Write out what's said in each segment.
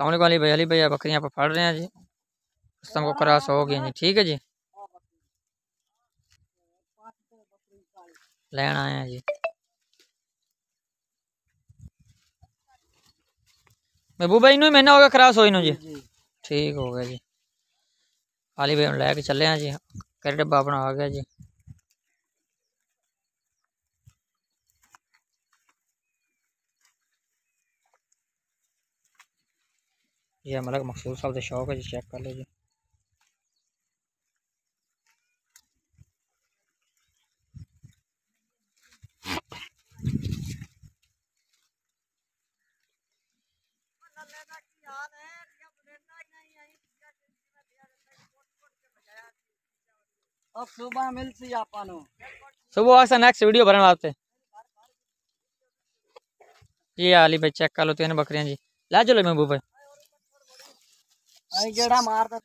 अलैक्म अली भाई अली भैया बकरियाँ पर फाड़ रहे हैं जी। रस्तम को क्रॉस हो गई जी ठीक है जी। लेन आए हैं जी। महबूबा इनू महीना हो गया क्रॉस हो इनू जी। ठीक हो गया जी। अली भाई लैके चले हैं जी। कर डब्बा अपना आ गया जी। ये मलक मकसूद साहब का शौक है जी चेक कर लो जी अब सुबह मिलती आपनो। सुबह नेक्स्ट वीडियो बनने वास्ते। ये अली भाई चेक कर लो तीन बकरियाँ जी। ला चलो महबूब भाई गेड़ा दे।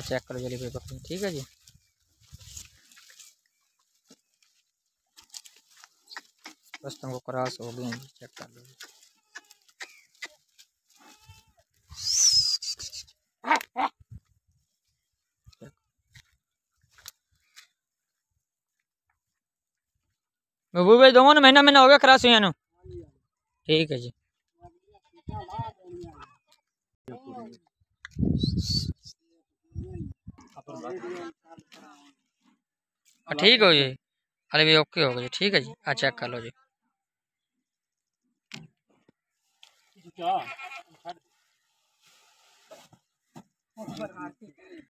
चेक करो जली भाई बकरी ठीक है जी? बस तुमको क्रॉस हो गई जी चेक कर लो। महबूब भाई दोनों महीना महीना हो गया क्रॉस हुई नु? ठीक है जी। हाँ, ठीक हो जी। अरे भी ओके हो जी, ठीक है जी। हाँ चेक कर लो जी।